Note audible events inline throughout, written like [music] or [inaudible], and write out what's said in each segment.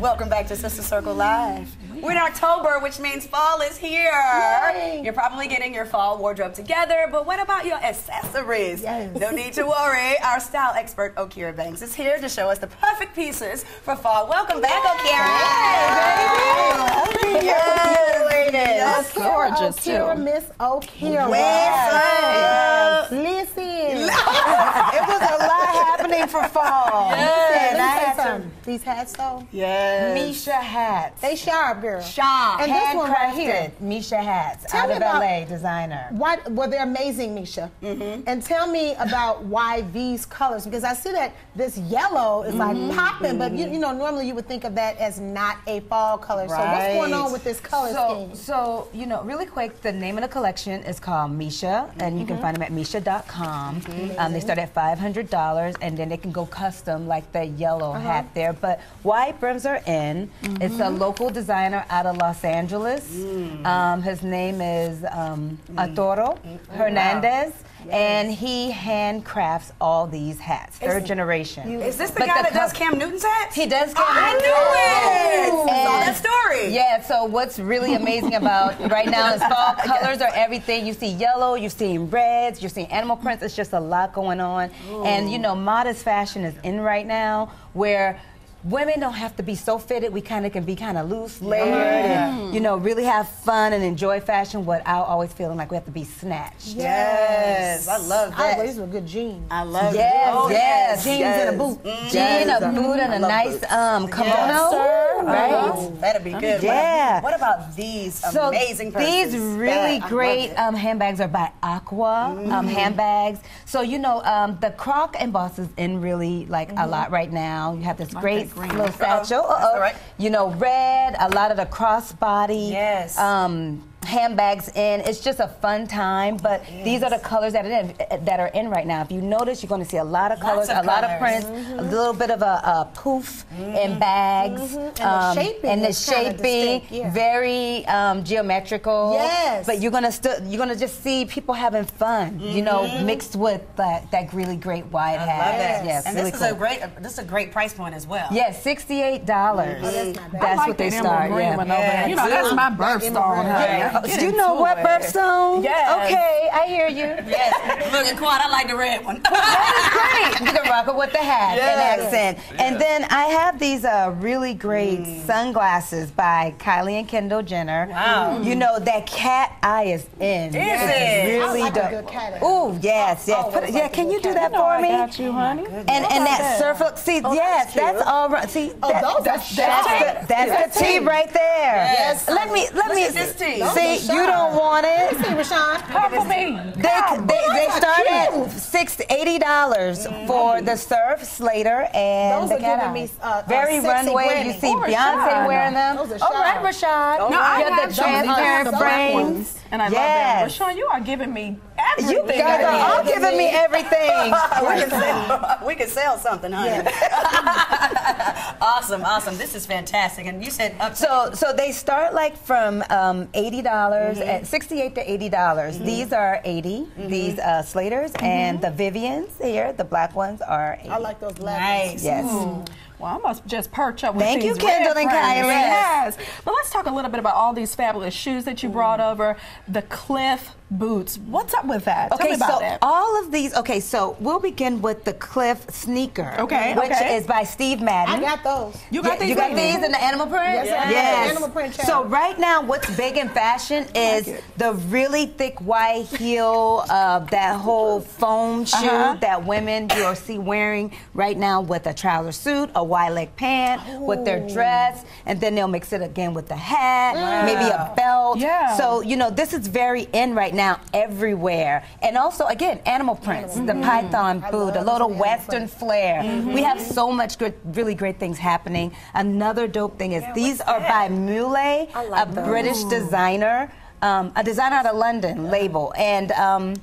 Welcome back to Sister Circle Live. We're in October, which means fall is here. Yay. You're probably getting your fall wardrobe together, but what about your accessories? Yes. No need to worry. Our style expert, Okera Banks, is here to show us the perfect pieces for fall. Welcome back, Okera. Yes, ladies. Yes, gorgeous, Okera, too. Miss Okera. Yes. Listen. [laughs] It was a lot happening for fall. Yes. These hats, though, Yes. Misha hats. they sharp, girl. Shop. And this one right here. Misha hats Tell out me of about- LA designer. What? Well, they're amazing, Misha. Mm-hmm. And tell me about why these colors, because I see that this yellow is like Mm-hmm. popping, but you, you know, normally you would think of that as not a fall color. Right. So what's going on with this color So, scheme? so you know, really quick, the name of the collection is called Misha, and you can find them at Misha.com. Um, they start at five hundred dollars, and then they can go custom like the yellow hat there. But white brims are in. It's a local designer out of Los Angeles. Um, his name is um, Arturo Hernandez. And he handcrafts all these hats, third generation. Is this the But guy the that does Cam Newton's hats? He does. Cam Newton's. I Cam knew it. Newton. Saw And- that story. Yeah, so what's really amazing about [laughs] right now is fall colors are everything. You see yellow, you're seeing reds, you're seeing animal prints. It's just a lot going on. And you know, modest fashion is in right now where women don't have to be so fitted. We kind of can be kind of loose, layered, and you know, really have fun and enjoy fashion without always feeling like we have to be snatched. Yes, I love I, that. well, these were good jeans. I love Yes, it. Oh, yes. Jeans yes. and a boot. Mm. Jean, a boot, and a nice um, kimono, Yes, sir. Right? Uh-huh. That'd be good. Yeah. What, what about these So amazing purses? these really That- great um, handbags are by Aqua um, handbags. So you know um, the croc emboss is in really like a lot right now. You have this great little satchel. Uh-oh. That's all right. You know red, a lot of the crossbody. Yes. Um, handbags in. It's just a fun time. But these are the colors that are in that are in right now. If you notice, you're going to see a lot of colors, of a lot of colors. prints, a mm-hmm. little bit of a, a poof in mm-hmm. bags, mm-hmm. And the um, shaping and the shaping, yeah. very um, geometrical. Yes. But you're gonna still you're gonna just see people having fun, you know, mixed with that that really great wide I hat. love that. Yes, and really this is cool. a great. Uh, this is a great price point as well. Yes, sixty-eight dollars. Oh, that's not bad. That's I what they start. Yeah. Yeah. You know, that's my That birthstone, immigrant. Do you know what it. birthstone? Yes. Okay, I hear you. Yes. Look at Quad. I like the red one. That is great. You can rock it with the hat Yes. and accent. And then I have these uh, really great sunglasses by Kylie and Kendall Jenner. Wow. You know that cat eye is in. Is it? Really I like dope. good cat eye. Ooh, yes, yes. always Put yeah, like can you do that No, for I me? got you, honey. And and that surf look, see, yes, that's, all right. See, Oh, that- those are that's, sharp. the, that's the tea right there. Yes. Let me let me at this tea. Those see. are You don't want it. See, Rashan. Purple me. They, they, they start at six eighty dollars for the surf Slater and Those the are cat giving me, uh, uh, Very sexy runway. granny. You see Oh, Beyonce wearing them. All right, sharp. Rashan. No, I you have have the some transparent black frames. ones. And I love Yes. them. Rashan, you are giving me everything. You guys I are all need. giving me everything. [laughs] we, can sell, we can sell something, honey. [laughs] awesome, awesome. This is fantastic. And you said up So, so they start like from um, eighty dollars Mm-hmm. at sixty-eight to eighty dollars. These are 80 These uh, Slaters and the Vivians here, the black ones are 80 Mm-hmm. I like those black Nice. ones. Yes. Well, I must just perch up with Thank these you, Kendall and frames. Kylie. Yes. But let's talk a little bit about all these fabulous shoes that you brought over. The Cliff boots. What's up with that? Tell Okay, me about so that. all of these. Okay, so we'll begin with the Cliff sneaker. Okay, which okay. is by Steve Madden. I got those. you got Yeah, these you got these in the animal print? Yes, I got Yes. the animal print So right now, what's big in fashion [laughs] is it. the really thick white heel, uh, that whole foam shoe Uh-huh. that women you'll see wearing right now with a trouser suit, a wide leg pant, with their dress, and then they'll mix it again with the hat, maybe a belt. Yeah. So you know this is very in right now everywhere, and also again animal prints, the python I boot, a little western flair. We have so much good, really great things happening. Another dope thing is these are by Mule, a British designer, um, a designer out of London label, and. Um,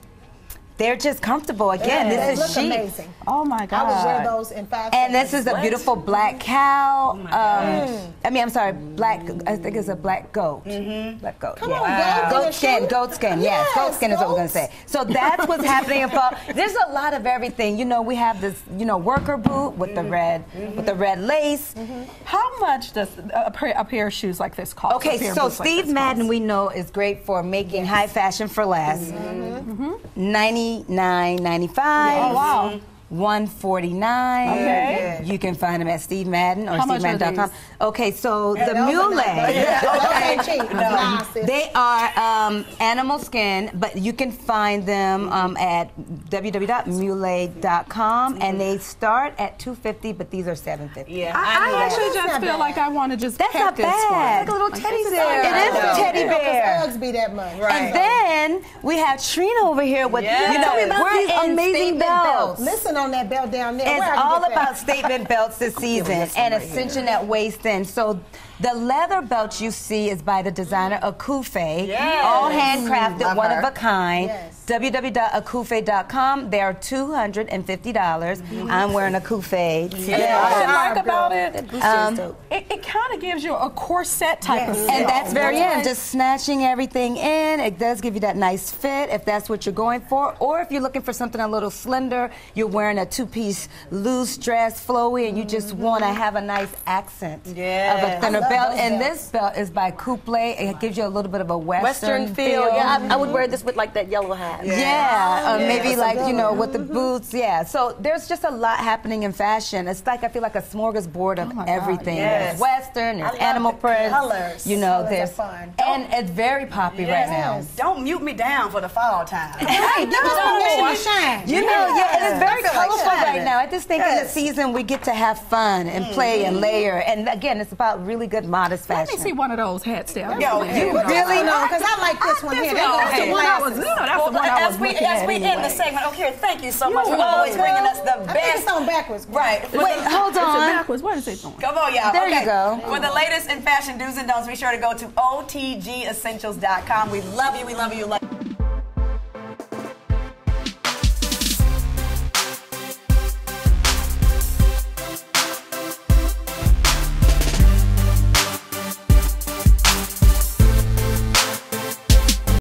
they're just comfortable. Again, they this look is chic. amazing. Oh my I God. would wear those in five And this is a beautiful black cow. um, I mean, I'm sorry, black. I think it's a black goat. Mm -hmm. Black goat. Come yeah. on, goat goat skin. Goat skin. Yes, goat Yes, skin is what we're gonna say. So that's what's happening in fall. There's a lot of everything. You know, we have this, you know, worker boot with the red, with the red lace. How much does a pair, a pair of shoes like this cost? Okay, so boots like Steve Madden cost? we know is great for making high fashion for less. Ninety nine ninety five. Oh, wow. One forty nine. Okay. You can find them at Steve Madden or How much SteveMadden.com. Okay, so the those are mule. not bad. Okay. Those ain't cheap. Nah, sis. They are um, animal skin, but you can find them um, at www.mule.com, and they start at 250, but these are 750. Yeah, I, I, I actually just feel bad. like I want to just That's pet not this bad. one. Like a little teddy It's bear. It is a teddy You know, 'cause bear. Uggs be that much. And then we have Trina over here with Yes. you know about we're these in amazing statement belts. Listen on that belt down there. It's Where I can all about statement belts this [laughs] season and ascension at waist in. So the leather belt you see is by the designer mm. Akufe. Yes. All handcrafted, Love one her. of a kind. Yes. www.akufe.com. They are $250. dollars mm-hmm. I'm wearing a Kufe today. You what I Yeah. like about it? Um, It, it kind of gives you a corset type of Yes. feel. And that's very That's in, just snatching everything in. It does give you that nice fit if that's what you're going for. Or if you're looking for something a little slender, you're wearing a two-piece loose dress, flowy, and you just mm-hmm. want to have a nice accent of a thinner I love belt. And belts. this belt is by Couple. It gives you a little bit of a western, Western feel. Yeah, I, I would mm-hmm. wear this with like that yellow hat. Yeah, or uh, maybe that's like you know with the mm-hmm. boots. Yeah, so there's just a lot happening in fashion. It's like I feel like a smorgasbord of oh my God, everything. yes. There's Western, there's love animal the prints. colors. You know, Colors there's fun. and it's very poppy right now. Don't mute me down for the fall time. Hey, give us some [laughs] mission to shine. You know, yeah, it is very I feel like colorful shining. right now. I just think in the season we get to have fun and play and mm-hmm. layer. And again, it's about really good, modest Let fashion. me see one of those hats there. Yo, you really No, because I like this one here. This That one. goes That's the one I was- glasses. you know, that's the one I as we as at we end the segment, okay, thank you so much for always bringing us the I think best. it's on backwards. Right. Wait, the- hold It's a on. backwards. What is it doing? Come on, y'all. There you go. For the latest in fashion do's and don'ts, be sure to go to otgessentials.com. We love you. We love you. We love you.